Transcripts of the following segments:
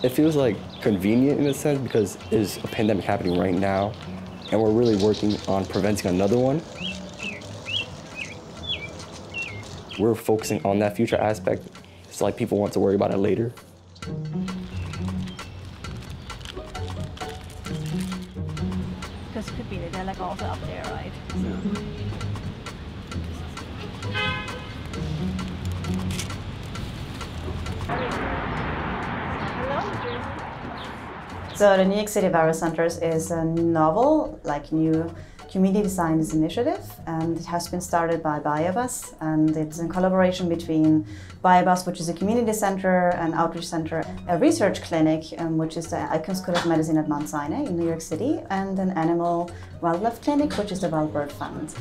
It feels like convenient in a sense because there's a pandemic happening right now and we're really working on preventing another one. We're focusing on that future aspect. It's like people want to worry about it later. Because could be that they're like also up there, right? So. So the New York City Virus Hunters is a novel, like new community science initiative, and it has been started by BioBus, and it's in collaboration between BioBus, which is a community center, an outreach center, a research clinic, um, which is the Icahn School of Medicine at Mount Sinai in New York City, and an animal wildlife clinic, which is the Wild Bird Fund.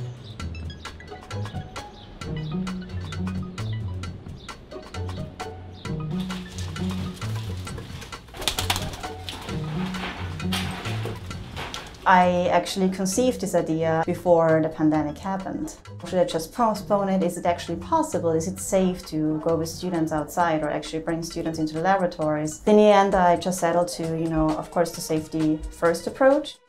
I actually conceived this idea before the pandemic happened. Should I just postpone it? Is it actually possible? Is it safe to go with students outside or actually bring students into the laboratories? In the end, I just settled to, you know, of course, the safety first approach.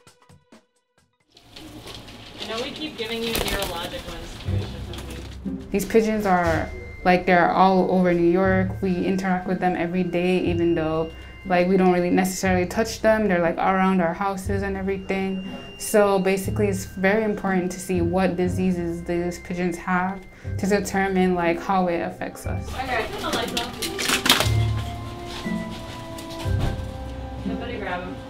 I know we keep giving you neurologic ones. These pigeons are like they're all over New York. We interact with them every day, even though like we don't really necessarily touch them. They're like around our houses and everything. So basically it's very important to see what diseases these pigeons have to determine like how it affects us. Somebody grab him.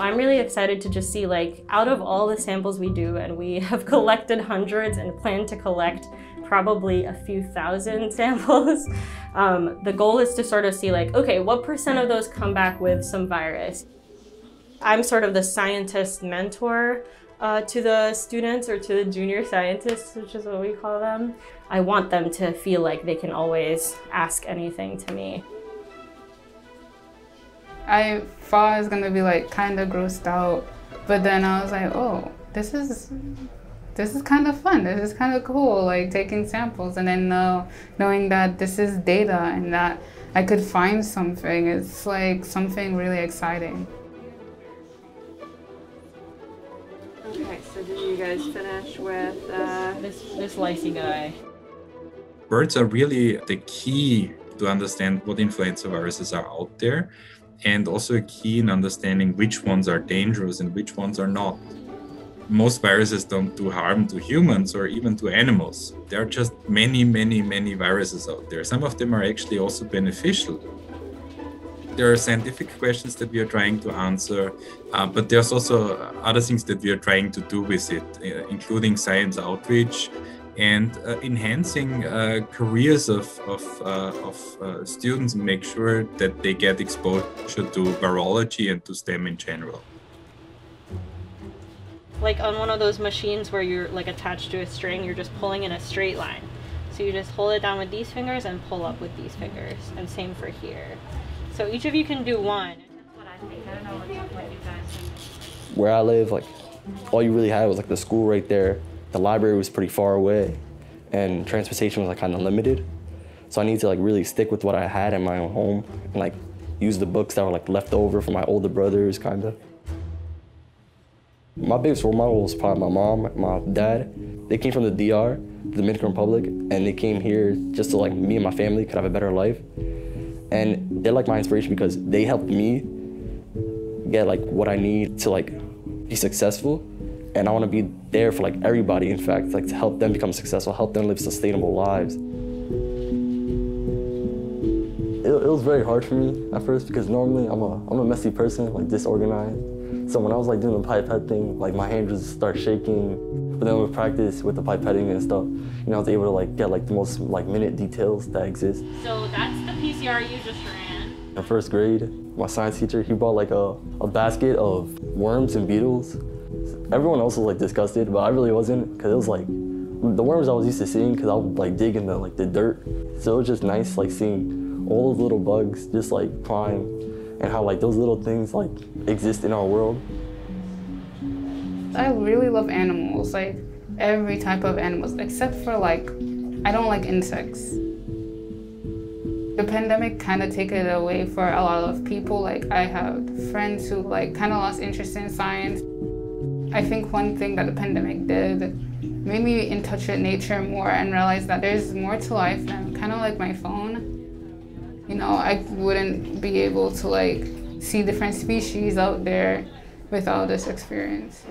I'm really excited to just see like out of all the samples we do, and we have collected hundreds and plan to collect probably a few thousand samples. Um, the goal is to sort of see like, okay, what percent of those come back with some virus? I'm sort of the scientist mentor uh, to the students or to the junior scientists, which is what we call them. I want them to feel like they can always ask anything to me. I thought I was gonna be like kind of grossed out, but then I was like, oh, this is this is kind of fun. This is kind of cool, like taking samples and then uh, knowing that this is data and that I could find something. It's like something really exciting. Okay, so did you guys finish with uh, this this Lysy guy? Birds are really the key to understand what influenza viruses are out there and also a key in understanding which ones are dangerous and which ones are not. Most viruses don't do harm to humans or even to animals. There are just many, many, many viruses out there. Some of them are actually also beneficial. There are scientific questions that we are trying to answer, uh, but there's also other things that we are trying to do with it, uh, including science outreach, and uh, enhancing uh, careers of, of, uh, of uh, students and make sure that they get exposure to virology and to STEM in general. Like on one of those machines where you're like attached to a string, you're just pulling in a straight line. So you just hold it down with these fingers and pull up with these fingers. And same for here. So each of you can do one. That's what I think. I don't know what, what you guys think. Where I live, like, all you really had was like the school right there. The library was pretty far away, and transportation was like kind of limited. So I need to like really stick with what I had in my own home and like use the books that were like left over from my older brothers, kind of. My biggest role model was probably my mom, my dad. They came from the DR, the Dominican Republic, and they came here just so like me and my family could have a better life. And they're like my inspiration because they helped me get like what I need to like be successful. And I want to be there for like everybody, in fact, like to help them become successful, help them live sustainable lives. It, it was very hard for me at first because normally I'm a, I'm a messy person, like disorganized. So when I was like doing the pipette thing, like my hands would start shaking. But then with practice with the pipetting and stuff, you know, I was able to like get like the most like minute details that exist. So that's the PCR you just ran. In first grade, my science teacher, he brought like a, a basket of worms and beetles. Everyone else was like disgusted, but I really wasn't because it was like the worms I was used to seeing because I would like dig in the like the dirt. So it was just nice like seeing all those little bugs just like climb and how like those little things like exist in our world. I really love animals. Like every type of animals except for like I don't like insects. The pandemic kind of took it away for a lot of people. Like I have friends who like kind of lost interest in science. I think one thing that the pandemic did made me in touch with nature more and realize that there's more to life than kind of like my phone. You know, I wouldn't be able to like see different species out there without this experience.